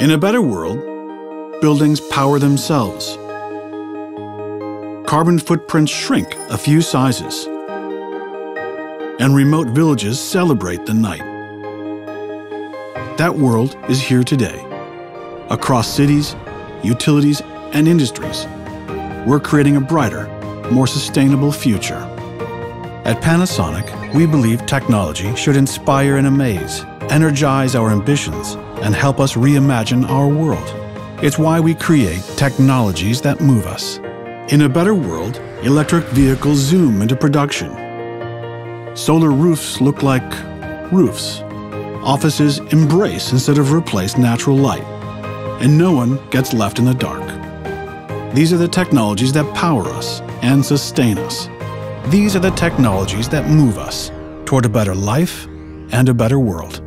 In a better world, buildings power themselves. Carbon footprints shrink a few sizes. And remote villages celebrate the night. That world is here today. Across cities, utilities, and industries, we're creating a brighter, more sustainable future. At Panasonic, we believe technology should inspire and amaze, energize our ambitions, and help us reimagine our world. It's why we create technologies that move us. In a better world, electric vehicles zoom into production. Solar roofs look like roofs. Offices embrace instead of replace natural light. And no one gets left in the dark. These are the technologies that power us and sustain us. These are the technologies that move us toward a better life and a better world.